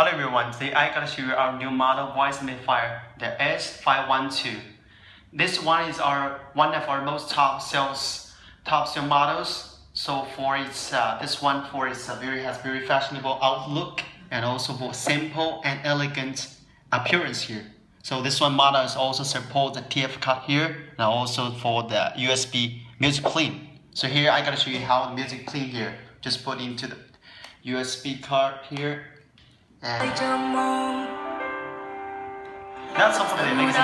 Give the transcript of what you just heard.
Hello everyone, today I gotta show you our new model voice amplifier, the S512. This one is our one of our most top sales top sale models. So for its uh, this one for its uh, very has very fashionable outlook and also for simple and elegant appearance here. So this one model is also support the TF card here and also for the USB music clean. So here I gotta show you how the music clean here. Just put into the USB card here and that's